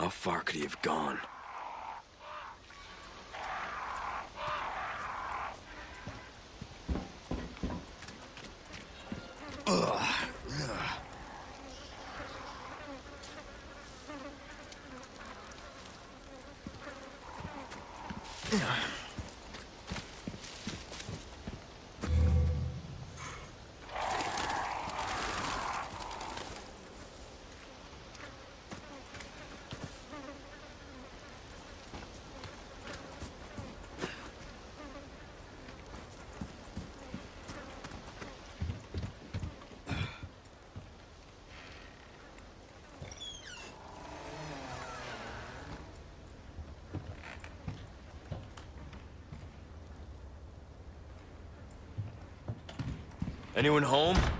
How far could he have gone? Anyone home?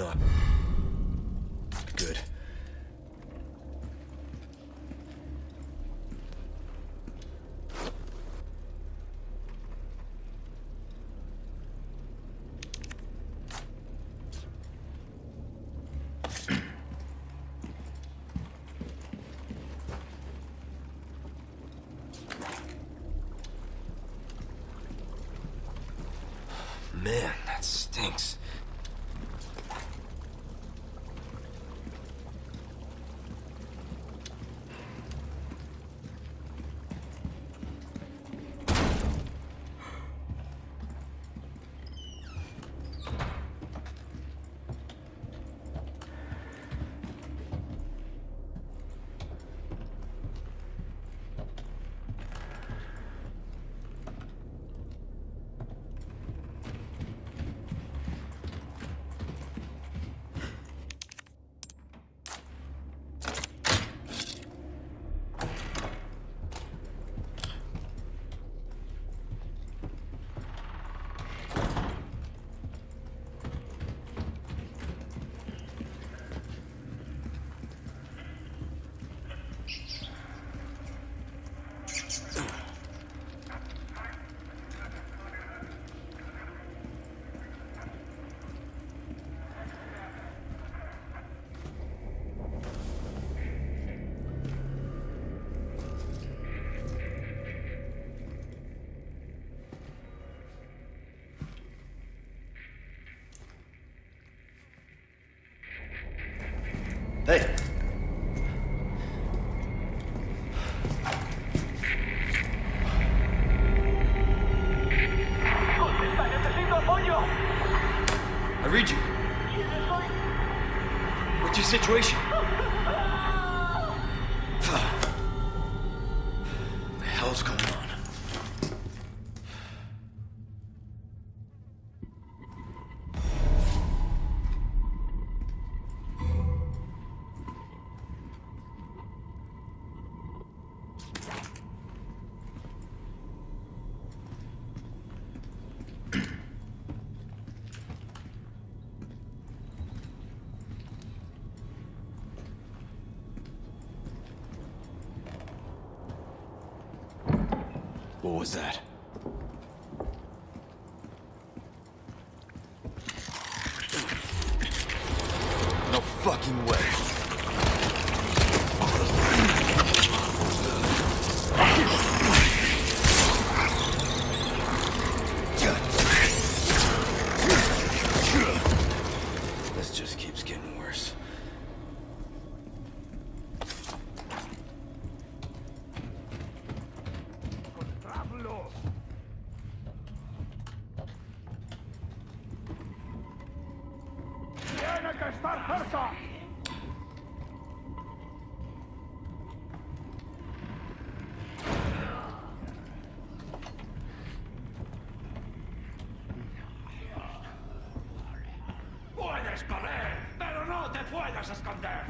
Not Hey. What was that? No fucking way. ¡Puedes correr! ¡Pero no te puedes esconder!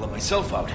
Let myself out.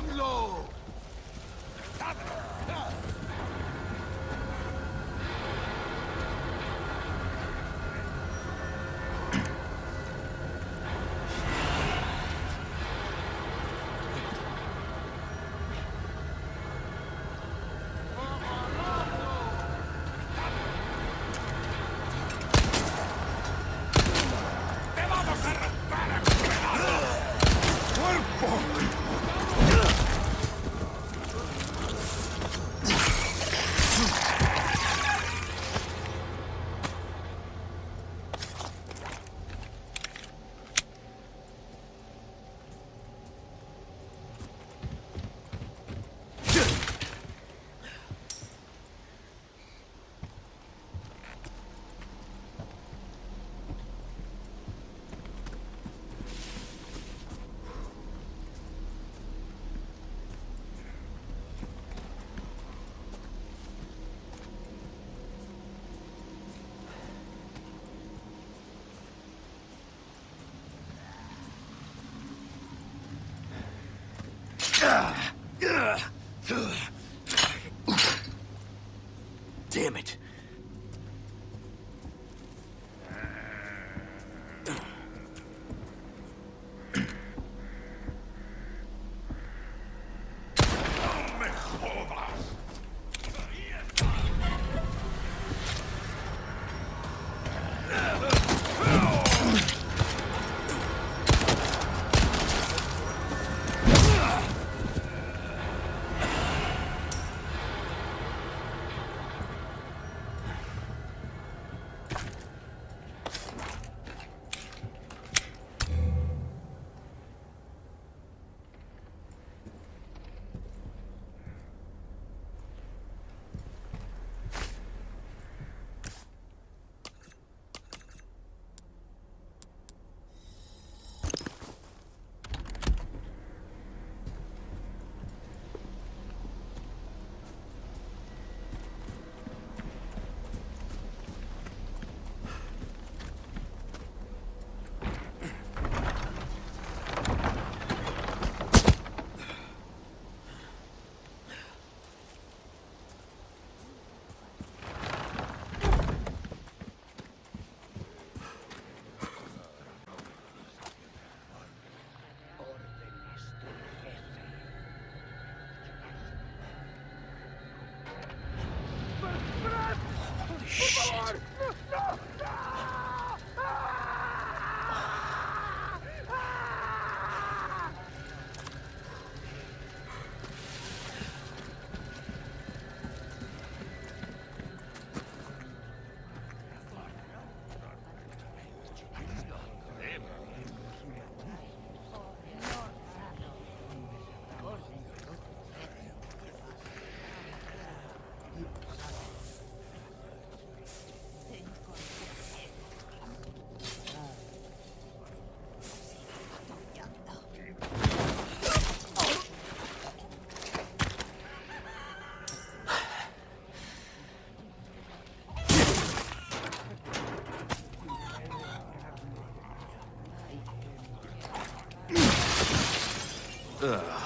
Unload! Cover! ¡Ahí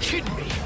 kidding me.